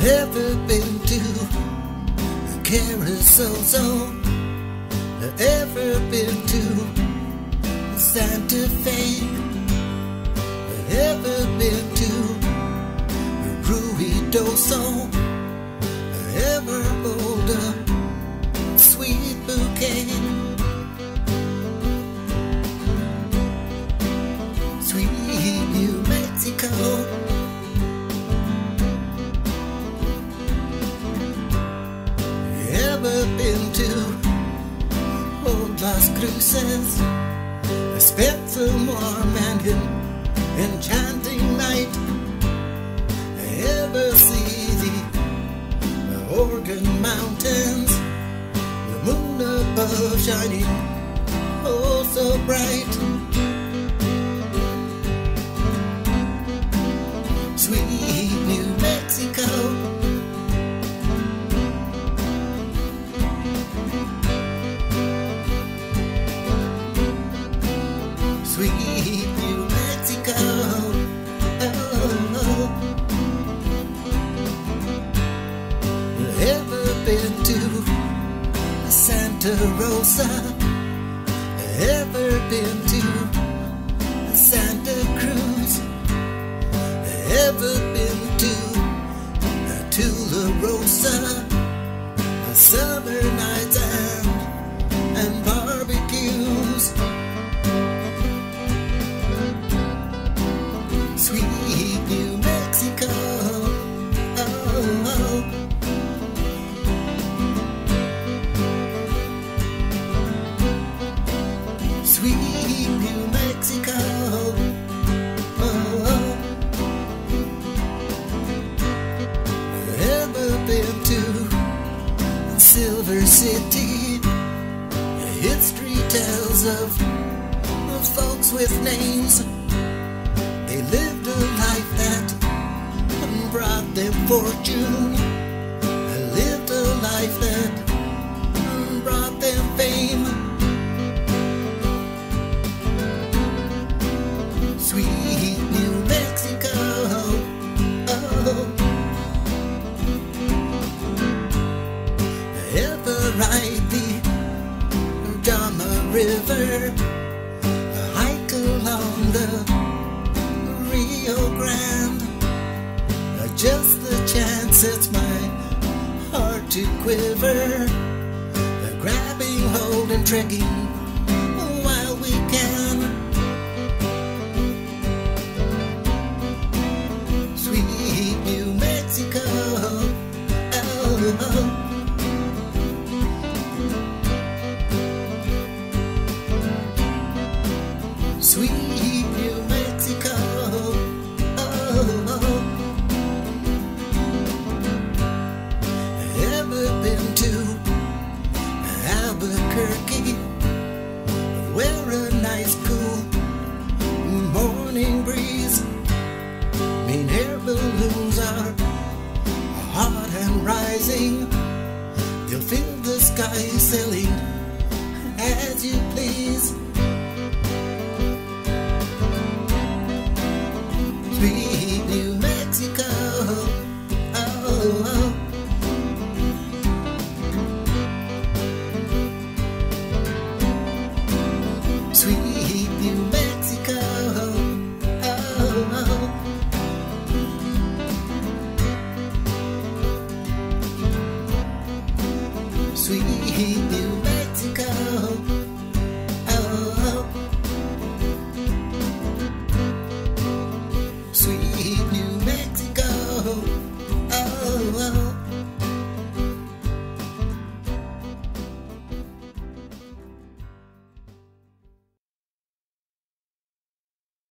Ever been to Carousel Zone? Ever been to Santa Fe? Ever been to Ruidoso? Ever Ever been to Old Las Cruces? I spent some warm and en- enchanting night. I ever see the Organ mountains? The moon above shining oh so bright. Been to Santa Rosa? Ever City? History tells of, of folks with names. They lived a life that brought them fortune. They Lived a life that Ride the Chama River? Hike along the Rio Grande. Uh, just the chance sets my heart to quiver. Uh, grabbing holding, and trekking while we can. Sweet New Mexico. Oh, oh. Ever been to Albuquerque? Where a nice cool morning breeze. Mean air balloons are hot and rising. They'll fill the sky sailing as you please. Sweet New Mexico. Oh, oh. Sweet New Mexico. Oh, oh. Sweet New Mexico.